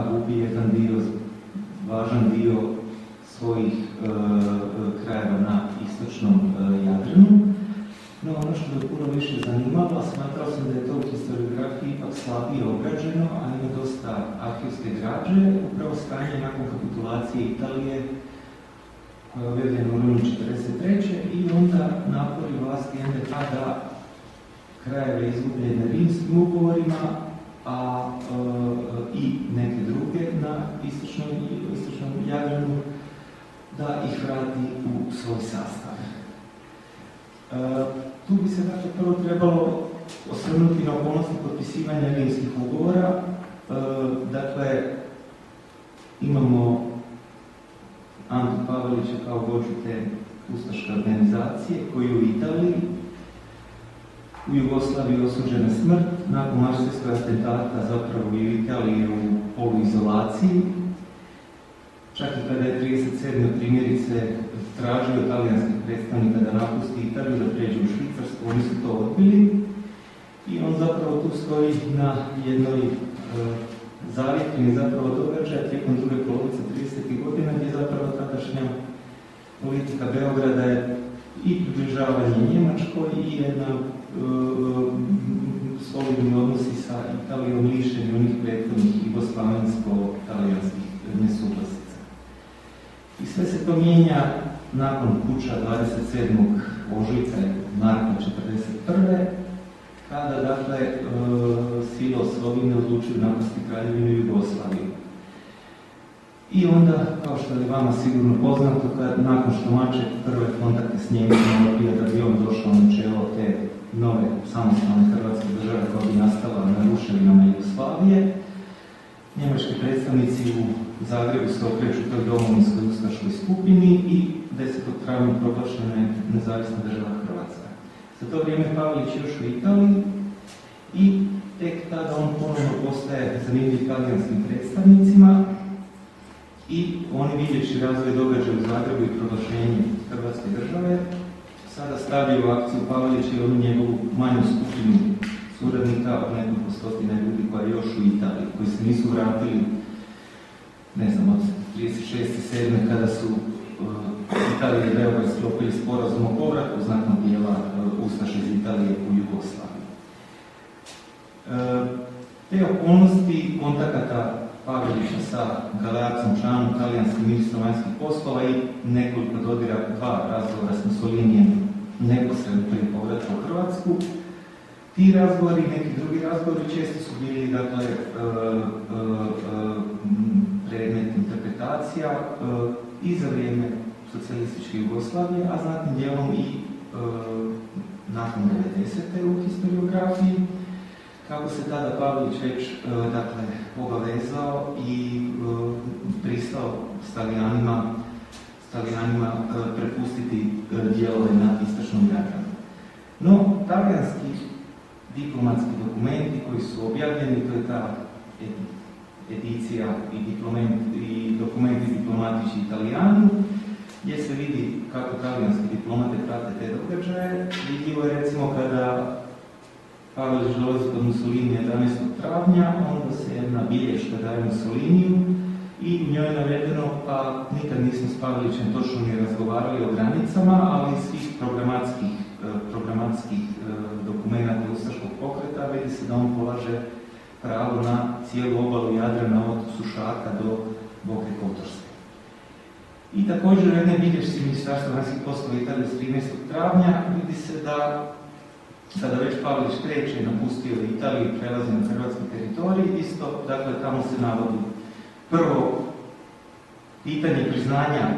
gubi jedan dio, važan dio svojih e, krajeva na istočnom e, Jadranu. No ono što je puno više zanimalo, smatrao sam da je to u historiografiji ipak slabije obrađeno, a ima dosta arhivske građe, upravo stanje nakon kapitulacije Italije, koja je objavljena u rujnu 1943. i onda napori vlasti NDH da krajeve izgubljene rimskim ugovorima, a e, i neke druge na istočnom, istočnom Jadranu, da ih vrati u svoj sastav. E, tu bi se dakle prvo trebalo osvrnuti na okolnosti potpisivanja rimskih ugovora. E, dakle, imamo Antu Pavelića kao vođu te ustaške organizacije koji u Italiji u Jugoslaviji osuđena smrt, nakon maštinskog atentata zapravo u Italiji u poluizolaciji. Čak i kada je 37. primjerice tražio talijanskih predstavnika da napusti Italiju, da pređe u Švicarsku, oni su to odbili. I on zapravo tu stoji na jednoj e, zapravo događaja tijekom druge polovice 30. godina gdje zapravo tadašnja politika Beograda je i približavanje Njemačkoj i jedna solidni odnosi sa Italijom lišeni onih prethodnih jugoslavensko-talijanskih nesuglasica. I sve se to mijenja nakon puča 27. ožujka marta 1941. kada dakle uh, sile osovine odlučuju napasti kraljevinu Jugoslaviju. I onda, kao što je vama sigurno poznato, kad nakon što Maček prve kontakte s Njemcima odbija da bi on došao na čelo te nove samostalne Hrvatske države koja bi nastala na ruševinama Jugoslavije, njemački predstavnici u Zagrebu se okreću toj domovinskoj ustaškoj skupini i 10. travnja proglašena je nezavisna država Hrvatska. Za to vrijeme Pavlić još u Italiji i tek tada on ponovno postaje zanimljiv italijanskim predstavnicima i oni vidjeći razvoj događaja u Zagrebu i proglašenje Hrvatske države, sada stavljaju akciju Pavelić i onu njegovu manju skupinu suradnika od nekoliko stotina ljudi koja je još u Italiji, koji se nisu vratili, ne znam, od 36. 7. kada su uh, Italija i Beograd sklopili sporazum o povratu znatnog dijela uh, Ustaša iz Italije u Jugoslaviju. Uh, te okolnosti kontakata Pavelića sa Galacom Čanom, talijanskim ministrom vanjskih poslova i nekoliko dodira dva razgovora s Mussolinijem neposredno prije povratka u Hrvatsku. Ti razgovori i neki drugi razgovori često su bili dakle, uh, uh, uh, predmet interpretacija i za vrijeme socijalističke Jugoslavije, a zatim dijelom i nakon 90. u historiografiji kako se tada Pavlić već e, dakle, obavezao i e, pristao s Talijanima, s Talijanima e, prepustiti dijelove na istočnom Jadranu. No, talijanski diplomatski dokumenti koji su objavljeni, to je ta edicija i, i dokumenti diplomatici italijani, gdje se vidi kako talijanski diplomate prate te događaje. Vidljivo je recimo kada Pavelić dolazi kod Mussolini 11. travnja, onda se jedna bilješka daje Mussoliniju i njoj je navedeno, pa nikad nismo s Pavelićem točno ni razgovarali o granicama, ali iz svih programatskih, e, programatskih e, dokumenta Ustaškog pokreta vidi se da on polaže pravo na cijelu obalu Jadrana od Sušaka do Boke Kotorske. I također u jednoj bilješci Ministarstva vanjskih poslova Italije s 13. travnja vidi se da kada već Pavlić kreće i napustio Italiju i prelazi na hrvatski teritorij, isto, dakle, tamo se navodi. Prvo pitanje priznanja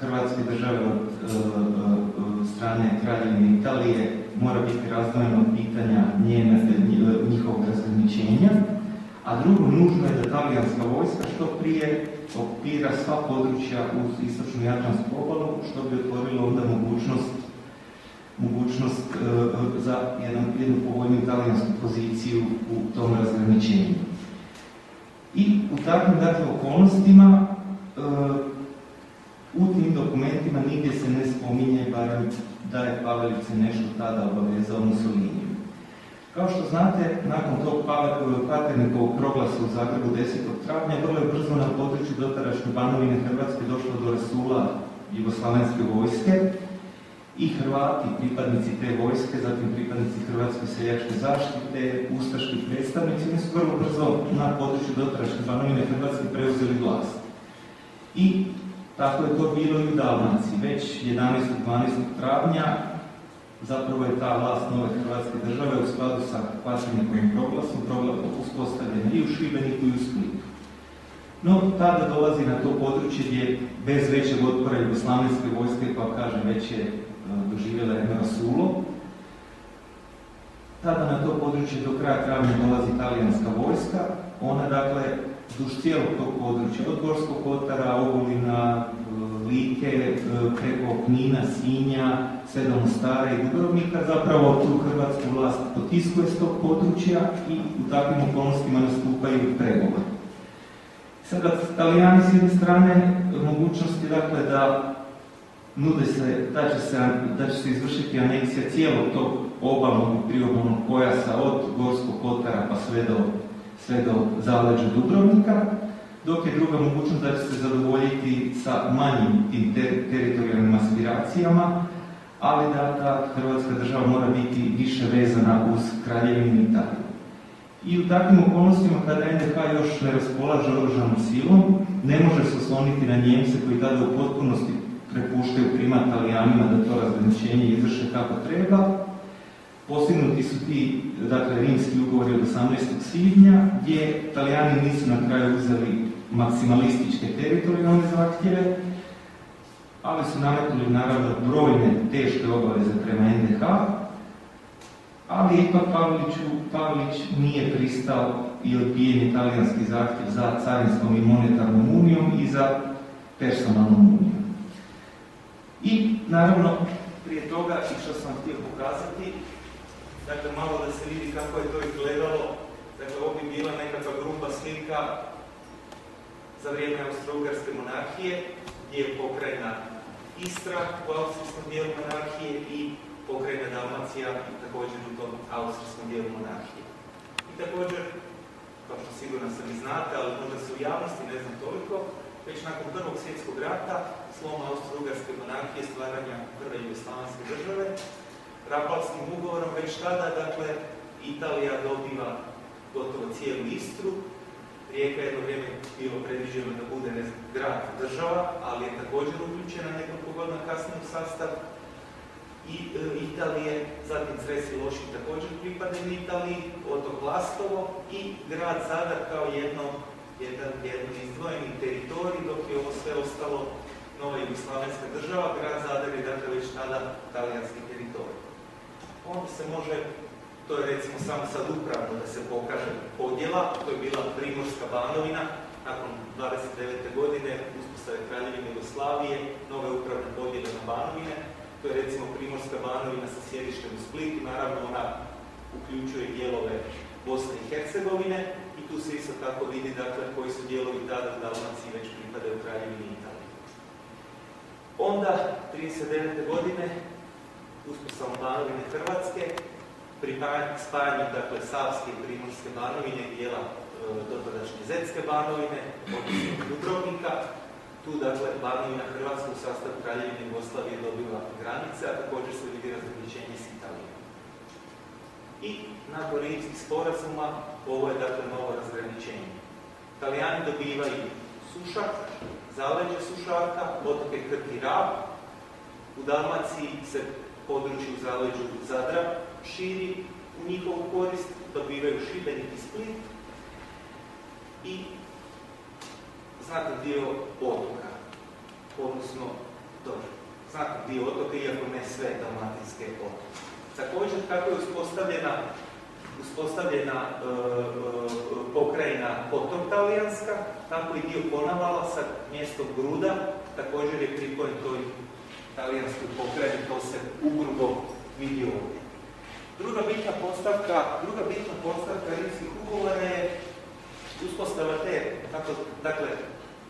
Hrvatske države od e, e, strane kraljevine Italije mora biti razdvojeno od pitanja njene, njihovog razgraničenja, a drugo, nužno je da talijanska vojska što prije okupira sva područja uz istočnu Jadransku obalu, što bi otvorilo onda mogućnost mogućnost e, za jednu, jednu povoljnu italijansku poziciju u tom razgraničenju. I u takvim dakle, okolnostima e, u tim dokumentima nigdje se ne spominje barem da je Pavelić nešto tada obavezao Mussoliniju. Kao što znate, nakon tog Paternikovog proglasa u Zagrebu 10. travnja, vrlo je brzo na području dotadašnje Banovine Hrvatske došlo do Resula Jugoslavenske vojske i Hrvati, pripadnici te vojske, zatim pripadnici Hrvatske seljačke zaštite, ustaški predstavnici, oni su vrlo brzo na području dotadašnje Banovine Hrvatske preuzeli vlast. I tako je to bilo i u Dalmaciji. Već 11. 12. travnja zapravo je ta vlast nove Hrvatske države u skladu sa Patrinikovim proglasom uspostavljena i u Šibeniku i u Splitu. No, tada dolazi na to područje gdje bez većeg otpora Jugoslavenske vojske, pa kažem, već je doživjela jedno rasulo. Tada na to područje do kraja travnja dolazi italijanska vojska. Ona, dakle, duž cijelog tog područja, od Gorskog kotara, Ogulina, Like, e, preko Knina, Sinja, sve do Mostara i Dubrovnika, zapravo tu hrvatsku vlast potiskuje s tog područja i u takvim okolnostima nastupaju pregovori. Sada, Italijani s jedne strane mogućnosti dakle da nude se da će se, da će se izvršiti aneksija cijelog tog obalnog i priobalnog pojasa od Gorskog kotara pa sve do, sve do zaleđa Dubrovnika, dok je druga mogućnost da će se zadovoljiti sa manjim tim teritorijalnim aspiracijama, ali da ta Hrvatska država mora biti više vezana uz kraljevinu Italiju. I u takvim okolnostima kada NDH još ne raspolaže oružanom silom, ne može se osloniti na Njemce koji tada u potpunosti prepuštaju primat Italijanima da to razgraničenje izvrše kako treba. Postignuti su ti, dakle, rimski ugovori od 18. svibnja, gdje Italijani nisu na kraju uzeli maksimalističke teritorijalne zahtjeve, ali su nametnuli naravno brojne teške obaveze prema NDH, ali ipak Pavlić nije pristao i odbijen italijanski zahtjev za carinskom i monetarnom unijom i za personalnom unijom. I naravno, prije toga, i što sam htio pokazati, dakle malo da se vidi kako je to izgledalo, dakle ovo bi bila nekakva grupa slika za vrijeme Austro-Ugarske monarhije, gdje je pokrajina Istra u austrijskom dijelu monarhije i pokrajina Dalmacija također u tom austrijskom dijelu monarhije. I također, kao što sigurno sam i znate, ali možda se u javnosti ne znam toliko, već nakon prvog svjetskog rata, sloma Austro-Ugarske monarhije, stvaranja prve jugoslavanske države, Rapalskim ugovorom već tada, dakle, Italija dobiva gotovo cijelu Istru, Rijeka je jedno vrijeme bilo predviđeno da bude ne grad, država, ali je također uključena nekoliko godina kasnije sastav. I e, Italije, zatim Cres i Loški također pripadaju Italiji, otok Lastovo i grad Zadar kao jedno, jedan, jedan izdvojeni teritorij, dok je ovo sve ostalo nova jugoslavenska država, grad Zadar je dakle već tada talijanski teritorij. Onda se može to je recimo samo sad upravno da se pokaže podjela, to je bila Primorska banovina, nakon 29. godine uspostave Kraljevine Jugoslavije, nove upravne podjele na banovine, to je recimo Primorska banovina sa sjedištem u Splitu, naravno ona uključuje dijelove Bosne i Hercegovine tu se isto tako vidi dakle koji su dijelovi tada u Dalmaciji već pripadaju Kraljevini Italije. Onda, 39. godine, uspostavom banovine Hrvatske, spajanju dakle, Savske i Primorske banovine i dijela e, dotadašnje Zetske banovine, odnosno Dubrovnika. Tu, dakle, banovina Hrvatska u sastavu Kraljevine Jugoslavije dobiva granice, a također se vidi Italijom. I nakon rimskih sporazuma, ovo je, dakle, novo razgraničenje. Italijani dobivaju Sušak, zaleđe Sušaka, otoke Krk i Rab. U Dalmaciji se području u zaleđu Zadra širi u njihovu korist, dobivaju Šibenik i Split i znatan dio otoka, odnosno dobro, znatan dio otoka, iako ne sve dalmatinske otoke. Također, kako je uspostavljena uspostavljena e, e, pokrajina potok talijanska, tako i dio Konavala sa mjestom Gruda, također je pripojen toj talijanskoj pokrajini, to se ugrubo vidi ovdje. Druga bitna postavka, druga bitna postavka rimskih ugovora je uspostava te, tako, dakle,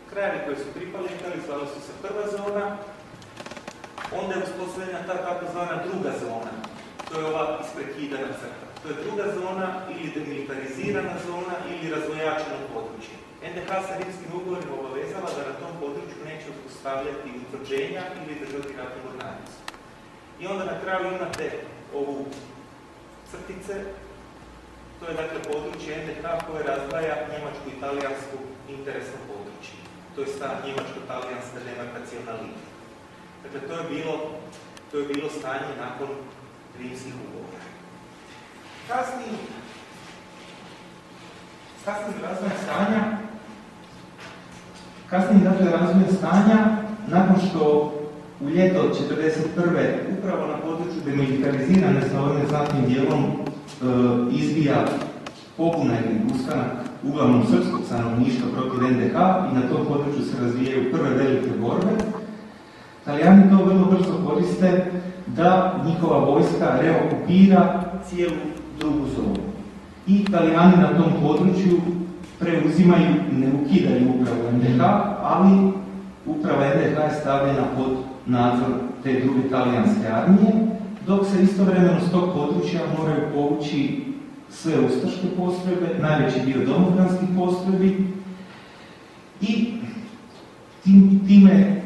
krajevi koji su pripali Italiji, zvali su se prva zona, onda je uspostavljena ta takozvana druga zona, to je ova isprekidana crta. To je druga zona ili demilitarizirana zona ili razvojačeno područje. NDH sa rimskim ugovorima obavezala da na tom području neće uspostavljati utvrđenja ili držati ratnu mornaricu. I onda na kraju imate ovu crtice, to je dakle područje NDH koje razdvaja njemačko-italijansku interesno područje. To je ta njemačko-talijanska demarkacijona linija. Dakle, to je bilo, to je bilo stanje nakon rimskih ugovora. Kasniji razvoj stanja, kasniji dakle razvoj stanja, nakon što u ljeto 1941. upravo na području demilitarizirane sa ovim znatnim dijelom e, izbija pobuna ili ustanak uglavnom srpskog stanovništva protiv NDH i na tom području se razvijaju prve velike borbe. Italijani to vrlo brzo koriste da njihova vojska reokupira cijelu drugu zonu. I Italijani na tom području preuzimaju, ne ukidaju upravo NDH, ali uprava NDH je stavljena pod nadzor te druge talijanske armije, dok se istovremeno s tog područja moraju povući sve ustaške postrojbe, najveći dio domobranskih postrojbi i tim, time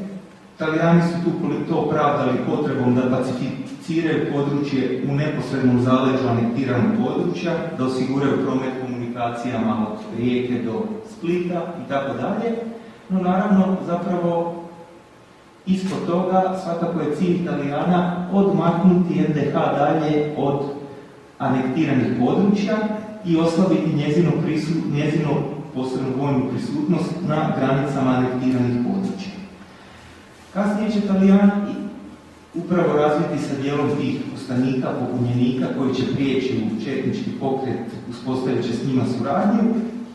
Italijani su tu to opravdali potrebom da pacificiraju područje u neposrednom zaleđu anektiranog područja, da osiguraju promet komunikacijama od rijeke do Splita i tako dalje. No naravno, zapravo, ispod toga svakako je cilj Italijana odmaknuti NDH dalje od anektiranih područja i oslabiti njezino, prisut, posebno vojnu prisutnost na granicama anektiranih područja. Kasnije će Italijani upravo razviti sa dijelom tih ustanika, pobunjenika koji će prijeći u četnički pokret, uspostavit će s njima suradnju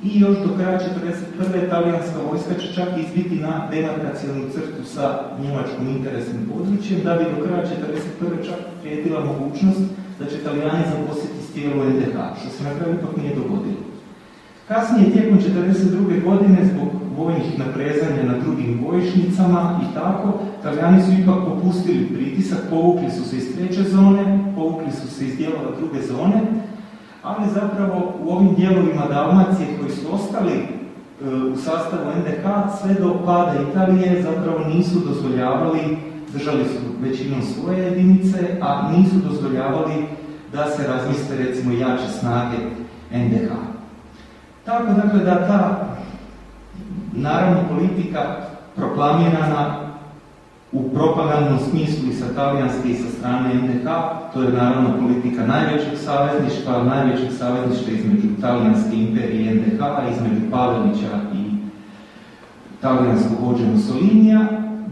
i još do kraja 1941. talijanska vojska će čak izbiti na demarkacijonu crtu sa njemačkom interesnim područjem, da bi do kraja 1941. čak prijetila mogućnost da će Italijani zaposliti stijelu NDH, što se na kraju ipak nije dogodilo. Kasnije, tijekom 1942. godine, zbog vojnih naprezanja na drugim bojišnicama i tako, Italijani su ipak popustili pritisak, povukli su se iz treće zone, povukli su se iz dijelova druge zone, ali zapravo u ovim dijelovima Dalmacije koji su ostali e, u sastavu NDH sve do pada Italije zapravo nisu dozvoljavali, držali su većinom svoje jedinice, a nisu dozvoljavali da se razmiste recimo jače snage NDH. Tako dakle da ta naravno politika proklamirana u propagandnom smislu i sa talijanske i sa strane NDH, to je naravno politika najvećeg savezništva, najvećeg savezništva između talijanske imperije i NDH, između Pavelića i talijanskog vođa Mussolinija,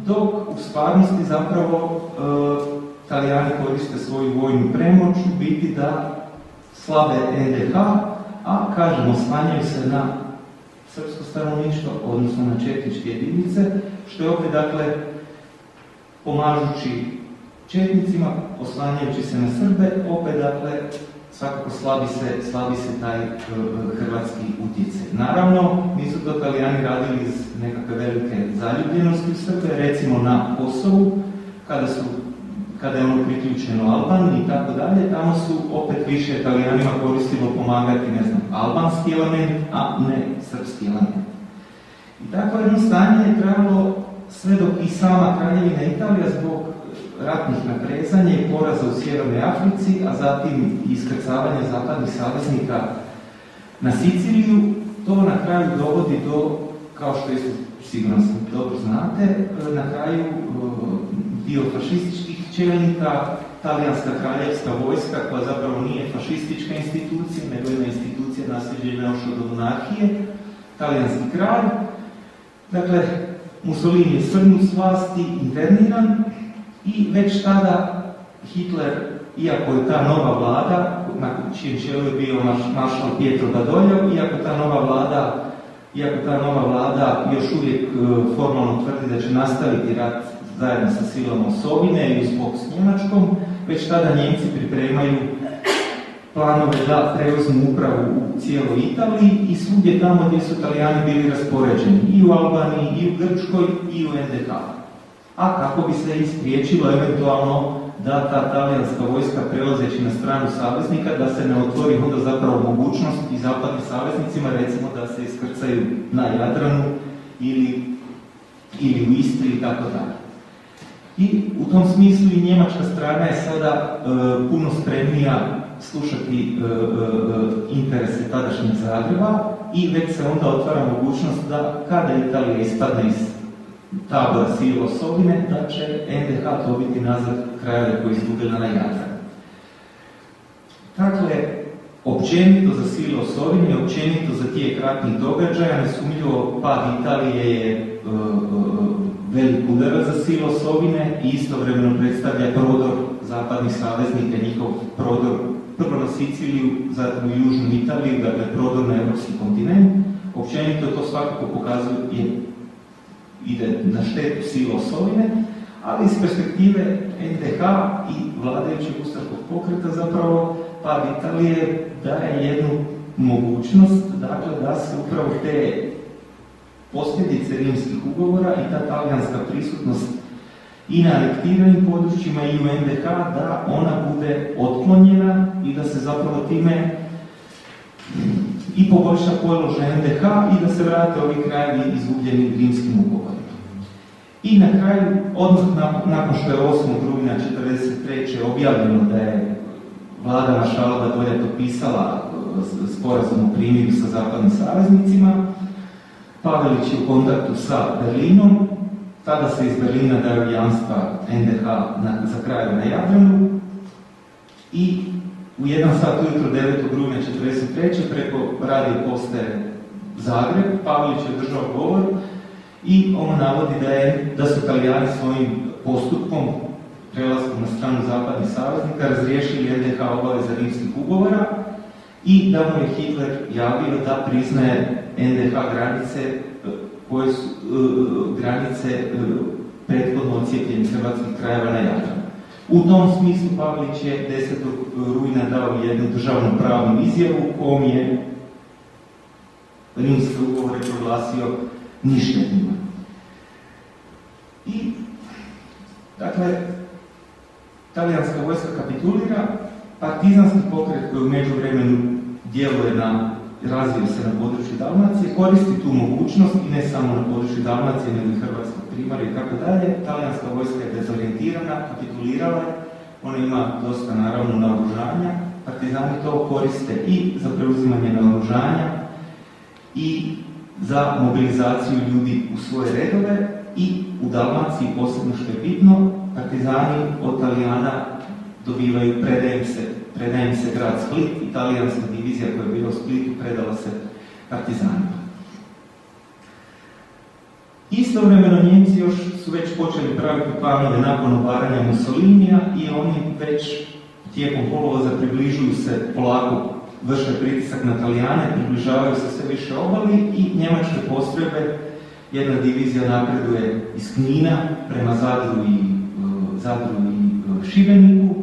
dok u stvarnosti zapravo e, Talijani koriste svoju vojnu premoć u biti da slabe NDH, a kažemo smanjaju se na srpsko stanovništvo, odnosno na četničke jedinice, što je opet dakle pomažući četnicima, oslanjajući se na Srbe, opet dakle svakako slabi se, slabi se taj uh, hrvatski utjecaj. Naravno, nisu to Italijani radili iz nekakve velike zaljubljenosti u Srbe, recimo na Kosovu, kada su kada je ono priključeno Albaniji i tako dalje, tamo su opet više Italijanima koristilo pomagati, ne znam, albanski element, a ne srpski element. I tako jedno stanje je trebalo sve dok i sama kraljevina Italija zbog ratnih naprezanja i poraza u Sjevernoj Africi, a zatim iskrcavanja zapadnih saveznika na Siciliju, to na kraju dovodi do, kao što isto sigurno dobro znate, na kraju dio fašističkih čelnika, talijanska kraljevska vojska, koja zapravo nije fašistička institucija, nego jedna institucija nasljeđena još od monarhije, talijanski kralj. Dakle, Mussolini je srnut s vlasti, interniran i već tada Hitler, iako je ta nova vlada, na čijem čelu je bio maršal Pietro Badoglio, iako ta nova vlada iako ta nova vlada još uvijek e, formalno tvrdi da će nastaviti rat zajedno sa silom Osovine i zbog s Njemačkom, već tada Njemci pripremaju planove da preuzmu upravu u cijeloj Italiji i svugdje tamo gdje su Italijani bili raspoređeni, i u Albaniji, i u Grčkoj, i u NDH. A kako bi se ispriječilo eventualno da ta talijanska vojska prelazeći na stranu saveznika, da se ne otvori onda zapravo mogućnost i zapadnim saveznicima, recimo da se iskrcaju na Jadranu ili, ili u Istri i tako dalje. I u tom smislu i njemačka strana je sada e, puno spremnija slušati e, e, interese tadašnjeg Zagreba i već se onda otvara mogućnost da kada Italija ispadne iz tabora sile osobine, da će NDH dobiti nazad krajeve koji izgubila na Jadran. Dakle, općenito za sile Osovine, općenito za tijek ratnih događaja, nesumljivo pad Italije je velik udarac za sile Osovine i istovremeno predstavlja prodor zapadnih saveznika, njihov prodor prvo na Siciliju, zatim u Južnu Italiju, dakle prodor na europski kontinent. Općenito to svakako pokazuje ide na štetu sile Osovine, ali iz perspektive NDH i vladajućeg ustavkog pokreta zapravo pad Italije daje jednu mogućnost dakle, da se upravo te posljedice rimskih ugovora i ta talijanska prisutnost i na anektiranim područjima i u NDH da ona bude otklonjena i da se zapravo time i poboljša položaj NDH i da se vrate ovi krajevi izgubljeni rimskim ugovorima. I na kraju, odmah nakon što je 8. rujna 1943. objavljeno da je vlada Mašala Dolja potpisala e, sporazum o primjeru sa zapadnim saveznicima, Pavelić je u kontaktu sa Berlinom, tada se iz Berlina daju jamstva NDH na, za krajeve na Jadranu i u jedan sat ujutro 9. rujna 1943. preko radio postaje Zagreb, Pavelić je držao govor i on navodi da, je, da su Italijani svojim postupkom prelaskom na stranu zapadnih saveznika razriješili NDH obaveza rimskih ugovora i da mu je Hitler javio da priznaje NDH granice koje su uh, granice uh, prethodno ocijepljenih hrvatskih krajeva na Jadranu. U tom smislu Pavlić je 10. rujna dao jednu državnu pravnu izjavu kom je rimske ugovore proglasio ništetnima. I, dakle, talijanska vojska kapitulira, partizanski pokret koji u međuvremenu djeluje na, razvije se na području Dalmacije, koristi tu mogućnost i ne samo na području Dalmacije, nego i Hrvatskog primara i tako dalje. Talijanska vojska je dezorientirana, kapitulirala je, ona ima dosta naravno naoružanja, partizani to koriste i za preuzimanje naoružanja i za mobilizaciju ljudi u svoje redove i u Dalmaciji posebno što je bitno, partizani od Talijana dobivaju, predajem se, predajem se grad Split, italijanska divizija koja je bila u Splitu predala se partizanima. Istovremeno Njemci još su već počeli praviti planove nakon obaranja Mussolinija i oni već tijekom polovoza približuju se polako vrše pritisak na Talijane, približavaju se sve više obali i njemačke postrojbe, jedna divizija napreduje iz Knina prema Zadru i, uh, Zadru i uh, Šibeniku,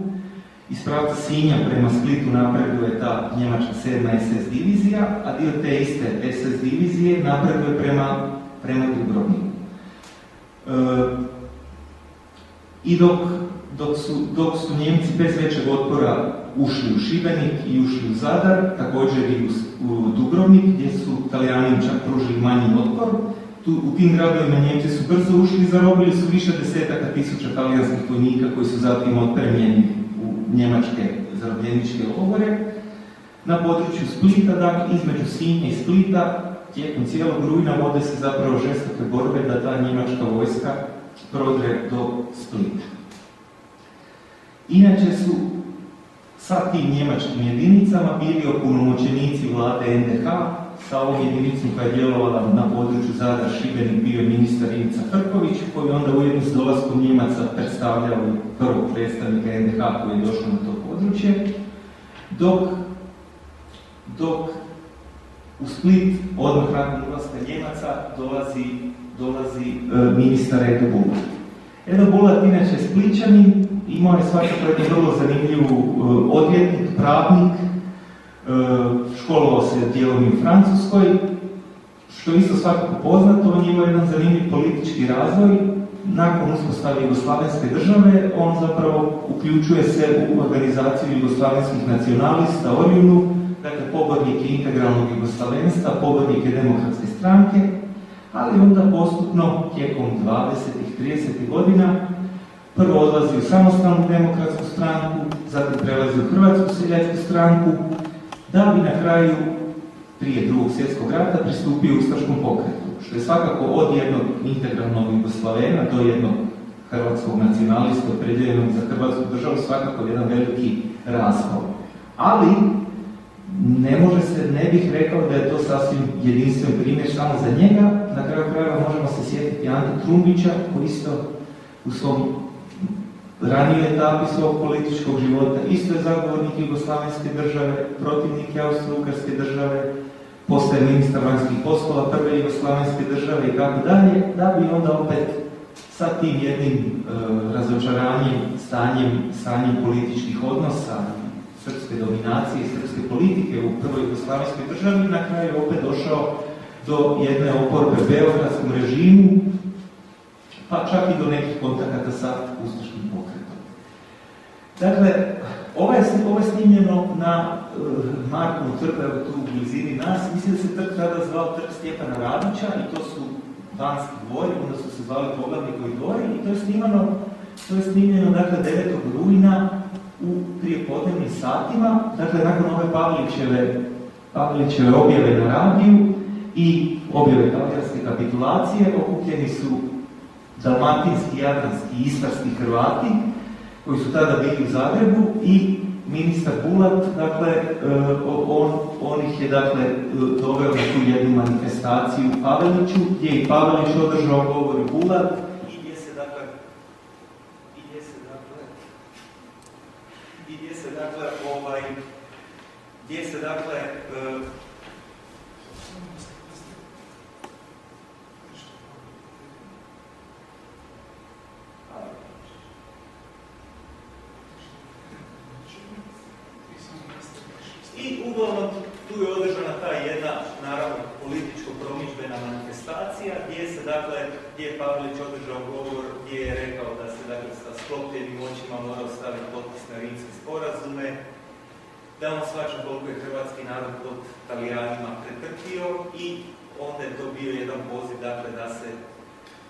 iz pravca Sinja prema Splitu napreduje ta njemačka 7. SS divizija, a dio te iste SS divizije napreduje prema, prema Dubrovniku. Uh, I dok, dok, su, dok su Njemci bez većeg otpora ušli u Šibenik i ušli u Zadar, također i u, Dubrovnik, gdje su Italijani čak pružili manji otpor. Tu, u tim gradovima Njemci su brzo ušli i zarobili su više desetaka tisuća talijanskih vojnika koji su zatim otpremljeni u njemačke zarobljeničke logore. Na području Splita, dakle, između Sinja i Splita, tijekom cijelog rujna vode se zapravo žestoke borbe da ta njemačka vojska prodre do Splita. Inače su sa tim njemačkim jedinicama bili opunomoćenici vlade NDH, sa ovom jedinicom koja je djelovala na području Zadar Šibenik bio ministar Ivica Hrković, koji onda ujedno s dolaskom Njemaca predstavljao prvog predstavnika NDH koji je došao na to područje, dok, dok u Split odmah nakon ulaska Njemaca dolazi, dolazi e, ministar Edo Bulat. Edo Bulat inače Spličanin, imao je svakako jednu vrlo zanimljivu uh, odvjetnik, pravnik, školovao se dijelom i u Francuskoj, Što je isto svakako poznato, on je imao jedan zanimljiv politički razvoj. Nakon uspostave Jugoslavenske države, on zapravo uključuje se u organizaciju jugoslavenskih nacionalista, Orjunu, dakle pobornike integralnog jugoslavenstva, pobornike demokratske stranke, ali onda postupno tijekom 20. 30. godina prvo odlazi u samostalnu demokratsku stranku, zatim prelazi u Hrvatsku seljačku stranku, da bi na kraju prije drugog svjetskog rata pristupio Ustaškom pokretu, što je svakako od jednog integralnog Jugoslavena do jednog hrvatskog nacionalista opredjeljenog za Hrvatsku državu svakako jedan veliki raskol. Ali ne može se, ne bih rekao da je to sasvim jedinstven primjer samo za njega. Na kraju krajeva možemo se sjetiti Ante Trumbića koji isto u svom ranijoj etapi svog političkog života isto je zagovornik Jugoslavenske države, protivnik Austro-Ugarske države, postaje ministar vanjskih poslova prve Jugoslavenske države i tako dalje, da bi onda opet sa tim jednim e, razočaranjem, stanjem, stanjem političkih odnosa, srpske dominacije i srpske politike u prvoj Jugoslavenskoj državi, na kraju opet došao do jedne oporbe beogradskom režimu, pa čak i do nekih kontakata sa ustaškim. Dakle, ovo je, ovo je snimljeno na uh, Markovu trgu, tu u blizini nas. Mislim da se trg tada zvao trg Stjepana Radića i to su danski dvori, onda su se zvali poglavnikovi dvori i to je snimano, to je snimljeno dakle 9. rujna u prijepodnevnim satima, dakle nakon ove Pavlićeve, Pavlićeve objave na radiju i objave talijanske kapitulacije okupljeni su dalmatinski, jadranski istarski Hrvati koji su tada bili u Zagrebu i ministar Bulat, dakle, e, on, on ih je dakle doveo na tu jednu manifestaciju u Paveliću, gdje je i Pavelić održao govor Bulat, i gdje se dakle, i gdje se dakle, i gdje se dakle, ovaj, gdje se dakle, e, I uglavnom tu je održana ta jedna, naravno, političko-promičbena manifestacija gdje se, dakle, gdje je Pavlić održao govor, gdje je rekao da se, dakle, sa sklopljenim očima morao staviti potpis na rimske sporazume, da on svača koliko je hrvatski narod pod talijanima pretrpio i onda je to bio jedan poziv, dakle, da se,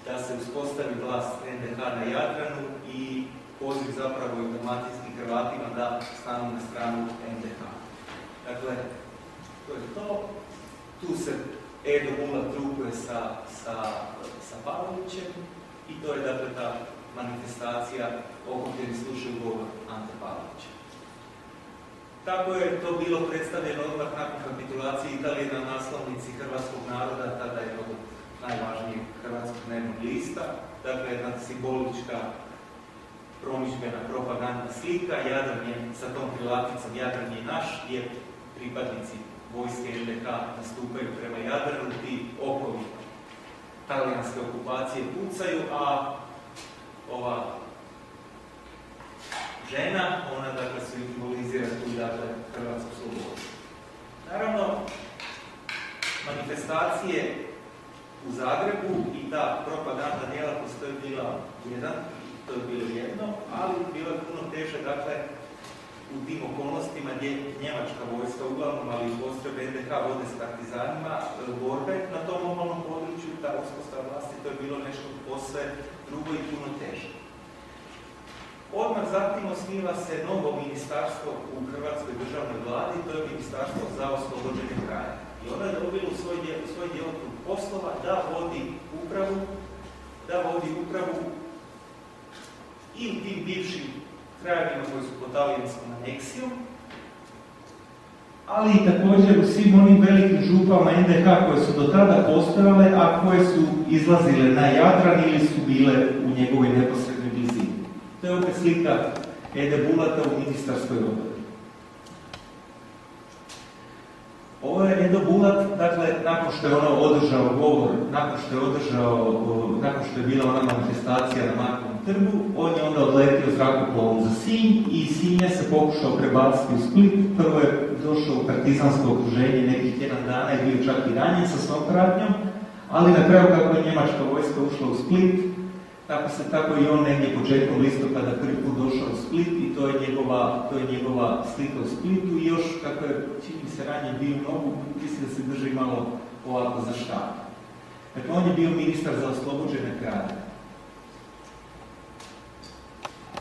da se uspostavi vlast NDH na Jadranu i poziv zapravo i dalmatinskim Hrvatima da stanu na stranu NDH. Dakle, to je to. Tu se Edo Mula trupuje sa, sa, sa Pavlovićem i to je dakle ta manifestacija okupljeni slušaju govor Ante Pavlovića. Tako je to bilo predstavljeno odmah nakon kapitulacije Italije na naslovnici hrvatskog naroda, tada je od najvažnijeg hrvatskog dnevnog lista. Dakle, jedna simbolička promišljena propagandna slika, Jadran je sa tom prilaticom Jadran je naš, je pripadnici vojske NDH nastupaju prema Jadranu, ti okovi talijanske okupacije pucaju, a ova žena, ona dakle simbolizira tu dakle hrvatsku slobodu. Naravno, manifestacije u Zagrebu i ta propaganda djela postoji bila jedan, to je bilo jedno, ali bilo je puno teže, dakle, u tim okolnostima gdje njemačka vojska uglavnom, ali i postrebe NDH vode s partizanima, e, borbe na tom obalnom području, ta uspostava vlasti, to je bilo nešto posve drugo i puno teže. Odmah zatim osniva se novo ministarstvo u Hrvatskoj državnoj vladi, to je ministarstvo za oslobođenje kraja. I ona je dobila u svoj djelokrug poslova da vodi upravu, da vodi upravu i u tim bivšim krajevima koji su pod talijanskom aneksijom, ali i također u svim onim velikim župama NDH koje su do tada postojale, a koje su izlazile na Jadran ili su bile u njegovoj neposrednoj blizini. To je opet slika Ede Bulata u ministarskoj obori. Ovo je Edo Bulat, dakle, nakon što je ono održao govor, nakon što je održao, nakon što je bila ona manifestacija na Markovom trgu, on je onda odletio zrakoplovom za Sinj i Sinja se pokušao prebaciti u Split. Prvo je došao u partizansko okruženje nekih tjedan dana i bio čak i ranjen sa svom pratnjom, ali na kraju kako je njemačka vojska ušla u Split, tako se tako i on negdje početkom listopada prvi put došao u Split i to je njegova, to je njegova slika u Splitu i još kako je čini se ranije bio nogu, mislim da se drži malo ovako za štap. Dakle, on je bio ministar za oslobođene krajeve.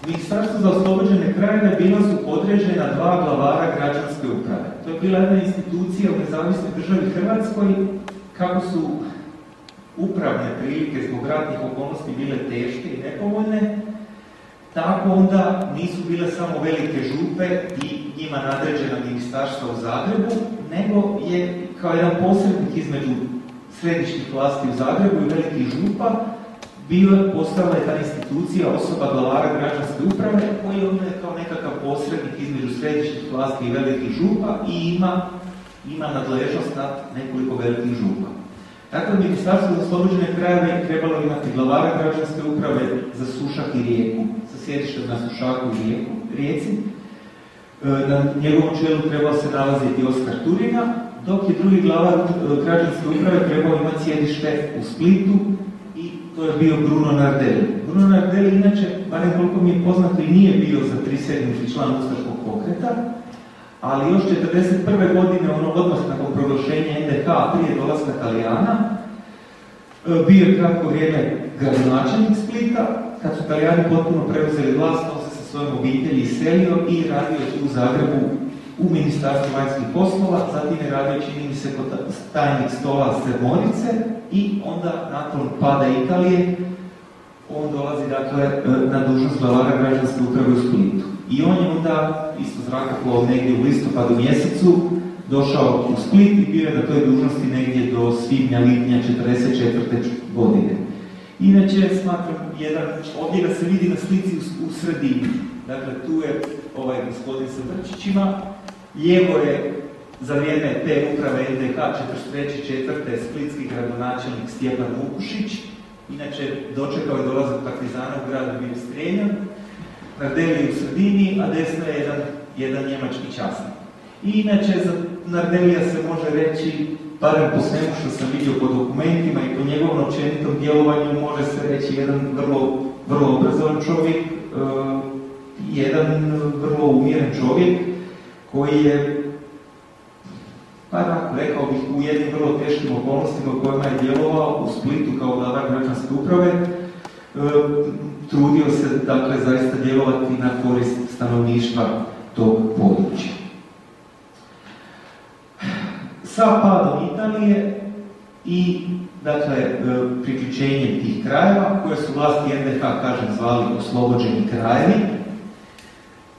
Ministarstvo za oslobođene krajeve bila su podređena dva glavara građanske uprave. To je bila jedna institucija u nezavisnoj državi Hrvatskoj, kako su upravne prilike zbog ratnih okolnosti bile teške i nepovoljne, tako onda nisu bile samo velike župe i njima nadređena ministarstva u Zagrebu, nego je kao jedan posrednik između središnjih vlasti u Zagrebu i velikih župa bio je postala je ta institucija osoba glavara građanske uprave koji onda kao nekakav posrednik između središnjih vlasti i velikih župa i ima, ima nadležnost nad nekoliko velikih župa. Dakle, Ministarstvo za oslobođene krajeve trebalo imati glavara građanske uprave za Sušak i Rijeku, sa sjedištem na Sušaku i Rijeku, Rijeci. E, na njegovom čelu trebao se nalaziti Oskar Turina, dok je drugi glavar e, građanske uprave trebao imati sjedište u Splitu i to je bio Bruno Nardelli. Bruno Nardelli inače, barem koliko mi je poznato, i nije bio za prisjednuti član Ustaškog pokreta, ali još 1941. godine, ono odmah nakon proglašenja NDH prije dolaska Talijana, e, bio je kratko vrijeme gradonačelnik Splita, kad su Talijani potpuno preuzeli vlast, on se sa svojom obitelji iselio i radio je u Zagrebu u Ministarstvu vanjskih poslova, zatim je radio, čini mi se, kod tajnik stola Sedmorice i onda nakon pada Italije on dolazi dakle e, na dužnost glavara građanske uprave u Splitu. I on je onda, isto zrakoplov negdje u listopadu mjesecu, došao u Split i bio je na toj dužnosti negdje do svibnja, lipnja 1944. godine. Inače, smatram, jedan, ovdje ga se vidi na slici u, sredini. Dakle, tu je ovaj gospodin sa vrčićima, lijevo je za vrijeme te uprave NDK 43. 4. splitski gradonačelnik Stjepan Vukušić, inače dočekao je dolazak partizana u gradu bio strijeljan, Nardelli u sredini, a desno je jedan, jedan njemački časnik. I inače za Nardelija se može reći, barem po svemu što sam vidio po dokumentima i po njegovom općenitom djelovanju, može se reći jedan vrlo, vrlo obrazovan čovjek, uh, jedan vrlo umjeren čovjek koji je, pa tako rekao bih, u jednim vrlo teškim okolnostima u kojima je djelovao u Splitu kao vladar građanske uprave, trudio se dakle zaista djelovati na korist stanovništva tog područja. Sa padom Italije i dakle e, priključenjem tih krajeva koje su vlasti NDH kažem zvali oslobođeni krajevi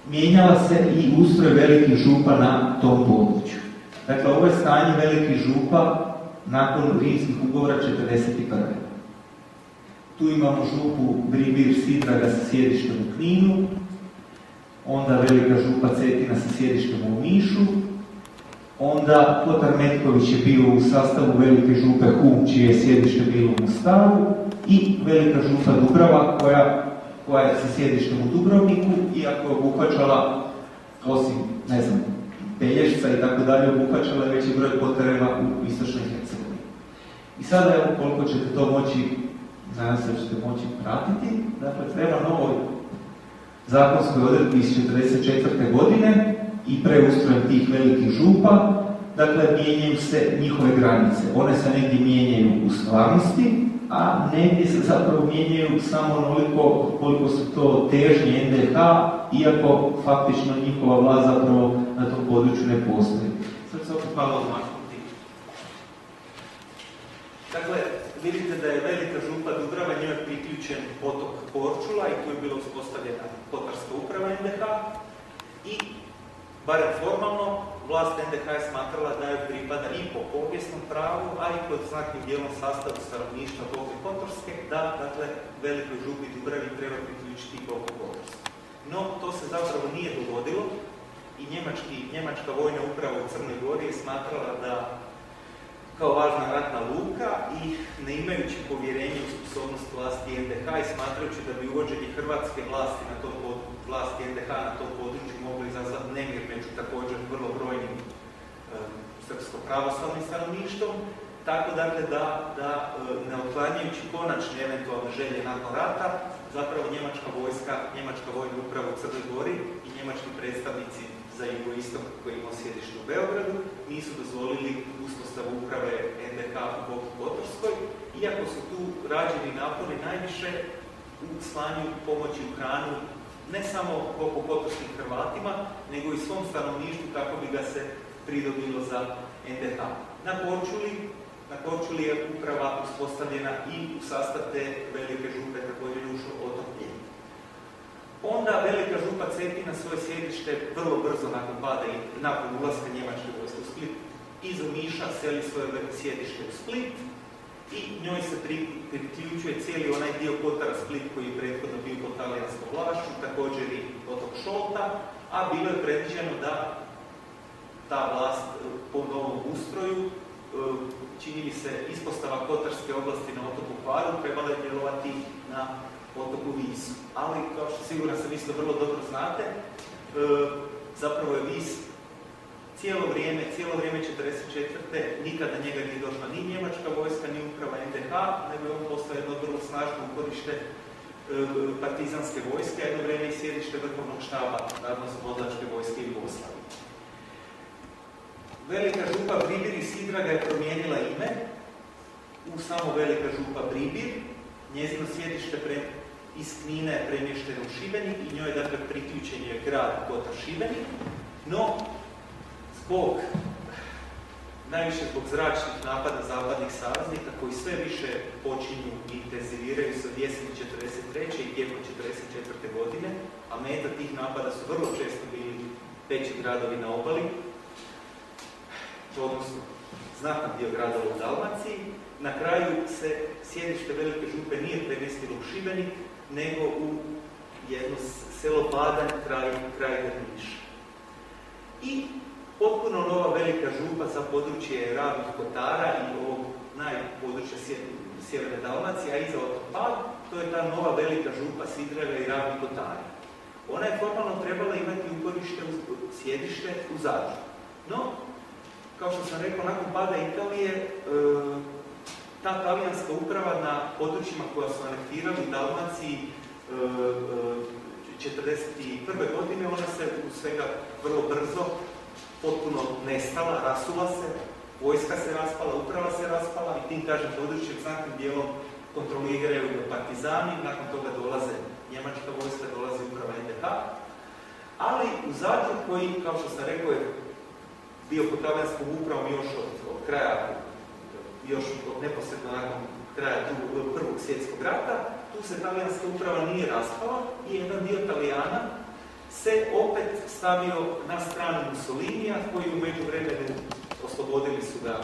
mijenjala se i ustroj velikih župa na tom području. Dakle, ovo je stanje velikih župa nakon rimskih ugovora 1941. Tu imamo župu Bribir Sidraga sa sjedištem u Kninu, onda velika župa Cetina sa sjedištem u Nišu, onda Kotar Metković je bio u sastavu velike župe Hum, čije je sjedište bilo u Mostaru, i velika župa Dubrava, koja, koja je sa sjedištem u Dubrovniku, iako je obuhvaćala, osim, ne znam, Pelješca i tako dalje, obuhvaćala je veći broj potereva u istočnoj Hercegovini. I sada, evo, koliko ćete to moći nadam se da ćete moći pratiti. Dakle, treba novoj zakonskoj odredbi iz 1944. godine i preustrojem tih velikih župa, dakle, mijenjaju se njihove granice. One se negdje mijenjaju u stvarnosti, a negdje se zapravo mijenjaju samo onoliko koliko su to težnje NDH, iako faktično njihova vlast zapravo na tom području ne postoji. Sad se opet malo odmaknuti. Dakle, vidite da je velika župa Dubrava, njoj je priključen potok Korčula i tu je bila uspostavljena potarska uprava NDH i barem formalno vlast NDH je smatrala da je pripada i po povijesnom pravu, a i pod znakim dijelom sastavu stanovništva Boke Kotorske, da dakle velikoj župi Dubravi treba priključiti Boku Kotorske. No, to se zapravo nije dogodilo i njemački, njemačka vojna uprava u Crnoj Gori je smatrala da kao važna ratna luka i ne imajući povjerenje u sposobnost vlasti NDH i smatrajući da bi uvođenje hrvatske vlasti na tom vlasti NDH na tom području mogli izazvati nemir među također vrlo brojnim srpsko-pravoslavnim stanovništvom, tako dakle da, da ne otklanjajući konačne eventualne želje nakon rata, zapravo njemačka vojska, njemačka vojna uprava u Crnoj Gori i njemački predstavnici za jugoistok koji ima sjedište u Beogradu nisu dozvolili uspostavu uprave NDH u Boki Kotorskoj, iako su tu rađeni napori najviše u slanju pomoći u hranu ne samo Boku Kotorskim Hrvatima, nego i svom stanovništvu kako bi ga se pridobilo za NDH. Na Korčuli, na Korčuli je uprava uspostavljena i u sastav te velike župe Onda velika župa Cetina svoje sjedište vrlo brzo nakon pada i nakon ulaska Njemačke vojske u Split iz Omiša seli svoje sjedište u Split i njoj se priključuje cijeli onaj dio Kotara Split koji je prethodno bio pod talijanskom vlašću, također i otok Šolta, a bilo je predviđeno da ta vlast e, po novom ustroju e, čini mi se ispostava Kotarske oblasti na otoku Paru trebala je djelovati na otoku Visu. Ali, kao što siguran sam isto vrlo dobro znate, e, zapravo je Vis cijelo vrijeme, cijelo vrijeme 44. nikada njega nije došla ni njemačka vojska, ni uprava NDH, nego je on postao jedno vrlo snažno uporište e, partizanske vojske, jedno vrijeme i sjedište vrhovnog štaba narodno-slobodlačke vojske Jugoslavije. Velika župa Bribir i Sidraga je promijenila ime u samo Velika župa Bribir. Njezino sjedište pre, iz Knina je premješteno u Šibenik i njoj dakle priključen je grad Kotar Šibenik. No, zbog najviše zbog zračnih napada zapadnih saveznika koji sve više počinju i intenziviraju se od jeseni 43. i tijekom 44. godine, a meta tih napada su vrlo često bili veći gradovi na obali, odnosno znatan dio gradova u Dalmaciji. Na kraju se sjedište Velike župe nije premjestilo u Šibenik, nego u jedno selo Badan kraj, kraj I potpuno nova velika župa za područje Ravnih Kotara i ovog najpodručja Sjeverne Dalmacije, a iza Otopad, to je ta nova velika župa Sidraga i Ravnih Kotara. Ona je formalno trebala imati uporište, sjedište u Zadru. No, kao što sam rekao, nakon pada Italije, e, ta talijanska uprava na područjima koja su anektirali Dalmaciji 1941. E, e, godine, ona se u svega vrlo brzo potpuno nestala, rasula se, vojska se raspala, uprava se raspala i tim, kažem, područjem znatnim dijelom kontroliraju partizani, nakon toga dolaze njemačka vojska, dolaze uprava NDH, ali u Zadru koji, kao što sam rekao, je bio pod talijanskom upravom još od kraja, još neposredno nakon kraja prvog svjetskog rata, tu se talijanska uprava nije raspala i jedan dio Italijana se opet stavio na stranu Mussolinija, koji u međuvremenu oslobodili su ga,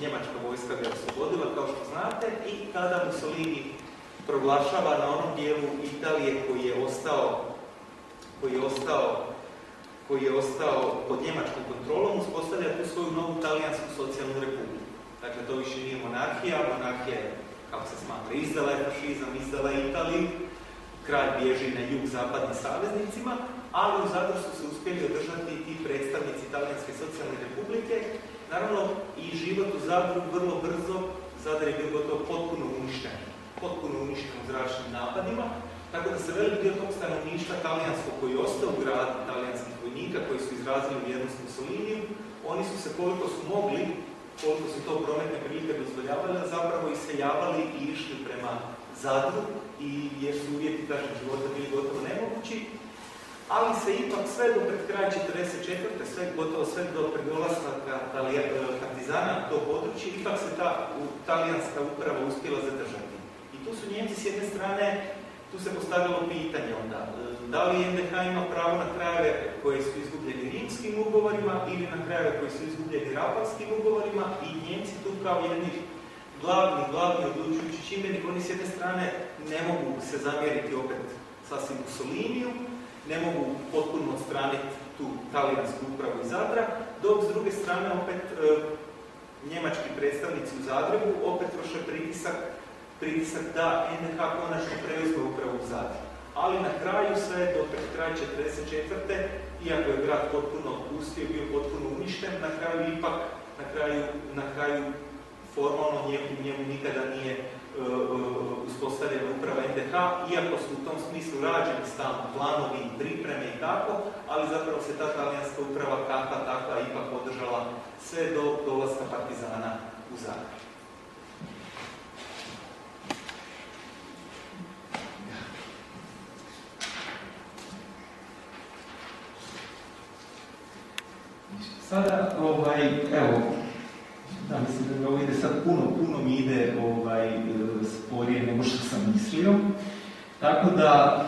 njemačka vojska ga oslobodila, kao što znate, i kada Mussolini proglašava na onom dijelu Italije koji je ostao koji je ostao koji je ostao pod njemačkom kontrolom, uspostavlja tu svoju novu talijansku socijalnu republiku. Dakle, to više nije monarhija, monarhija je, kako se smatra, izdala je fašizam, izdala je Italiju, kraj bježi na jug zapadnim saveznicima, ali u Zadru su se uspjeli održati i predstavnici Talijanske socijalne republike. Naravno, i život u Zadru vrlo brzo, Zadar je bio gotovo potpuno uništen, potpuno uništen u zračnim napadima, tako da se velik dio tog stanovništva talijanskog koji je ostao u gradu, talijanskih vojnika koji su izrazili vjernost Mussoliniju, oni su se koliko su mogli, koliko su to prometne prilike dozvoljavali, zapravo iseljavali i išli prema Zadru i jer su uvjeti kažem, života bili gotovo nemogući, ali se ipak sve do pred kraj 44. sve gotovo sve do predolaska partizana na to područje, ipak se ta talijanska uprava uspjela zadržati. I tu su Njemci s jedne strane tu se postavilo pitanje onda, e, da li NDH ima pravo na krajeve koje su izgubljeni rimskim ugovorima ili na krajeve koji su izgubljeni rapalskim ugovorima i Njemci tu kao jedni glavni, glavni odlučujući čimbenik, oni s jedne strane ne mogu se zamjeriti opet sasvim Mussoliniju ne mogu potpuno odstraniti tu talijansku upravu iz Zadra, dok s druge strane opet e, njemački predstavnici u Zagrebu opet vrše pritisak, pritisak da NDH konačno preuzme u Zadru. Ali na kraju sve do pred kraj 44. iako je grad potpuno pustio, bio potpuno uništen, na kraju ipak, na kraju, na kraju formalno njemu nikada nije E, e, uspostavljena uprava NDH, iako su u tom smislu rađeni stalno planovi, pripreme i tako, ali zapravo se ta talijanska uprava kakva takva ipak održala sve do dolaska partizana u Zagreb. Sada, ovaj, evo, da, mislim da ovo ide sad puno, puno mi ide ovaj, sporije nego što sam mislio. Tako da,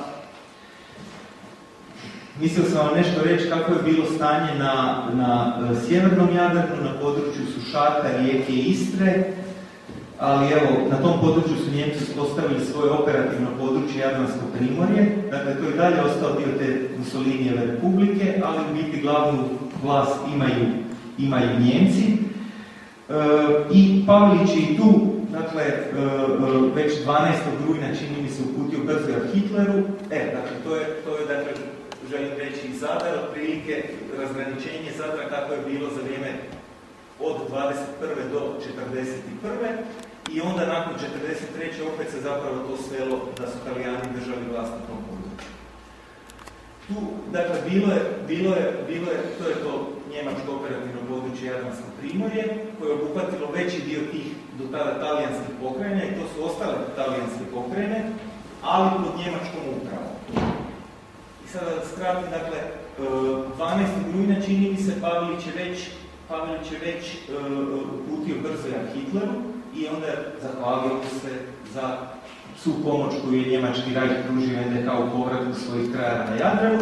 mislio sam vam nešto reći kako je bilo stanje na, na e, sjevernom Jadranu, na području Sušaka, Rijeke i Istre, ali evo, na tom području su Njemci postavili svoje operativno područje Jadransko primorje, dakle to je dalje ostao dio te Mussolinijeve republike, ali u biti glavnu vlast imaju, imaju Njemci. I Pavlić je tu, dakle, e, e, već 12. rujna čini mi se uputio brzo Hitleru. E, dakle, to je, to je dakle, želim reći i Zadar, otprilike razgraničenje Zadra kako je bilo za vrijeme od 21. do 41. I onda nakon 43. opet se zapravo to svelo da su Italijani držali vlast na tom području. Tu, dakle, bilo je, bilo je, bilo je, to je to njemačko operativno područje Jadransko primorje, koje je obuhvatilo veći dio tih do tada talijanskih pokrajina i to su ostale talijanske pokrajine, ali pod njemačkom upravom. I sada da skratim, dakle, 12. E, rujna čini mi se Pavlić je već, Pavlić je već e, uputio brzo Hitleru i onda zahvalio se za su pomoć koju je njemački raj pružio NDH u povratku svojih krajeva na Jadranu,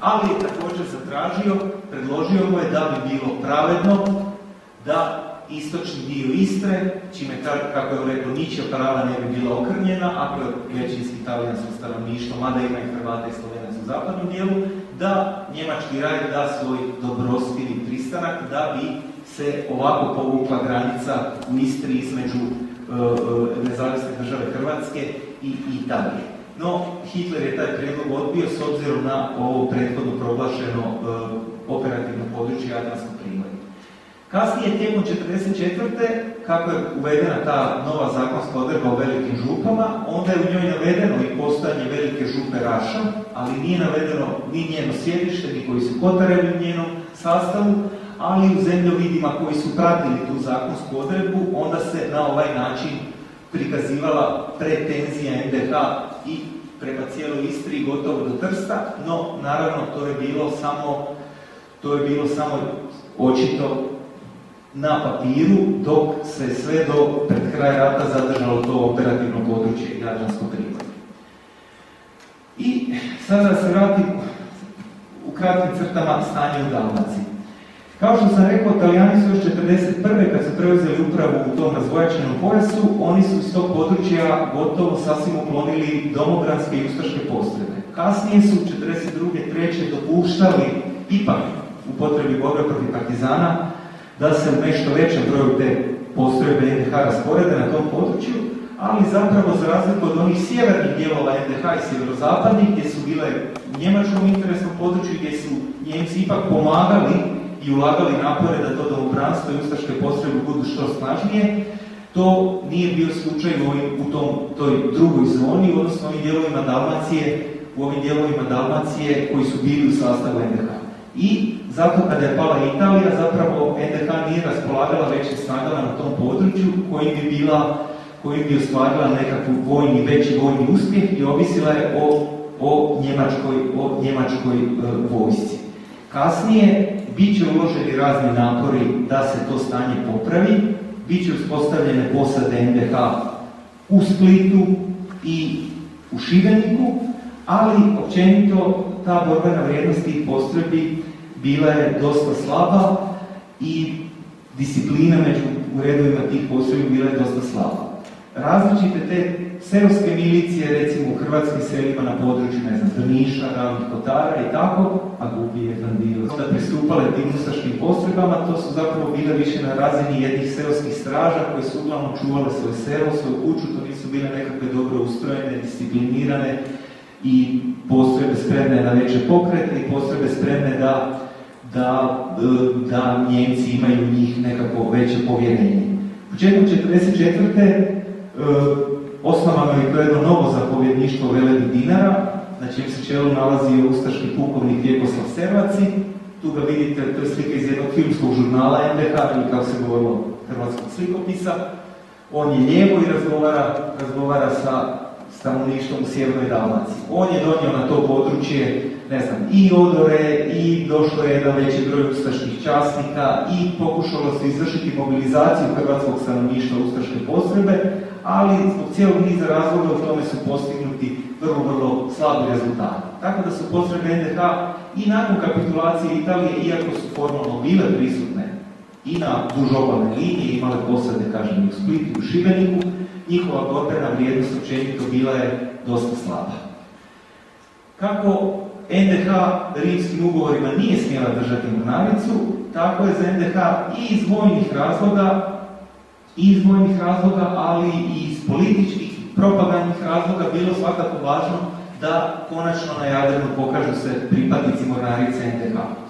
ali je također zatražio, predložio mu je da bi bilo pravedno da istočni dio Istre, čime, kako je rekao, ničija prava ne bi bila okrnjena, ako je većinski talijansko stanovništvo, mada ima i Hrvata i Slovenac u zapadnom dijelu, da njemački raj da svoj dobrostivi pristanak da bi se ovako povukla granica u Istri između nezavisne države Hrvatske i Italije. No, Hitler je taj prijedlog odbio s obzirom na ovo prethodno proglašeno e, operativno područje Jadranskog primorja. Kasnije, tijekom 1944. kako je uvedena ta nova zakonska odredba o velikim župama, onda je u njoj navedeno i postojanje velike župe Raša, ali nije navedeno ni njeno sjedište, ni koji su kotarevi u njenom sastavu, ali u zemljovidima koji su pratili tu zakonsku odredbu, onda se na ovaj način prikazivala pretenzija NDH i prema cijeloj Istri gotovo do Trsta, no naravno to je bilo samo to je bilo samo očito na papiru, dok se sve do pred kraj rata zadržalo to operativno područje Jadransko primorje. I sada se vratim u kratkim crtama stanje u Dalmaciji. Kao što sam rekao, Italijani su još 1941. kad su preuzeli upravu u tom razvojačenom pojasu, oni su iz tog područja gotovo sasvim uklonili domogranske i ustaške postrebe. Kasnije su 1942. treće dopuštali ipak u potrebi borbe protiv partizana da se nešto većem broju te postrojbe NDH rasporede na tom području, ali zapravo za razliku od onih sjevernih dijelova NDH i sjeverozapadnih gdje su bile u njemačkom interesnom području gdje su Njemci ipak pomagali i ulagali napore da to domobranstvo i ustaške postrojbe budu što snažnije, to nije bio slučaj u, ovim, u tom, toj drugoj zoni, odnosno ovim dijelovima Dalmacije, u ovim dijelovima Dalmacije koji su bili u sastavu NDH. I zato kada je pala Italija, zapravo NDH nije raspolagala većim snagama na tom području koji bi bila koji bi ostvarila nekakvu vojni, veći vojni uspjeh i ovisila je o, o njemačkoj, o njemačkoj e, vojsci. Kasnije bit će uloženi razni napori da se to stanje popravi, bit će uspostavljene posade NDH u Splitu i u Šibeniku, ali općenito ta borbena vrijednost tih postrojbi bila je dosta slaba i disciplina među u redovima tih postrojbi bila je dosta slaba. Različite te seoske milicije, recimo u hrvatskim selima na području, ne znam, Drniša, Ravnih Kotara i tako, a gubi jedan dio. Da pristupale tim ustaškim postrojbama, to su zapravo bile više na razini jednih seoskih straža koje su uglavnom čuvale svoje selo, svoju kuću, to nisu bile nekakve dobro ustrojene, disciplinirane i postrojbe spremne na veće pokrete i postrojbe spremne da, da, da Njemci imaju njih nekako veće povjerenje. Početkom 1944 osnovano je to jedno novo zapovjedništvo Veleni Dinara, na čijem se čelu nalazi ustaški pukovnik Vjekoslav Servaci. Tu ga vidite, to je slika iz jednog filmskog žurnala NDH, ili kao se govorilo hrvatskog slikopisa. On je lijevo i razgovara, razgovara sa stanovništvom u Sjevernoj Dalmaciji. On je donio na to područje, ne znam, i odore, i došlo je jedan veći broj ustaških časnika, i pokušalo se izvršiti mobilizaciju hrvatskog stanovništva ustaške postrebe, ali zbog cijelog niza razloga u tome su postignuti vrlo, vrlo slabi rezultati. Tako da su postrebe NDH i nakon kapitulacije Italije, iako su formalno bile prisutne i na duž obalne linije, imale posade, kažem, u Splitu, u Šibeniku, njihova borbena vrijednost općenito bila je dosta slaba. Kako NDH rimskim ugovorima nije smjela držati mornaricu, tako je za NDH i iz vojnih razloga i iz vojnih razloga, ali i iz političkih, propagandnih razloga bilo svakako važno da konačno na Jadranu pokažu se pripadnici mornarice NDH.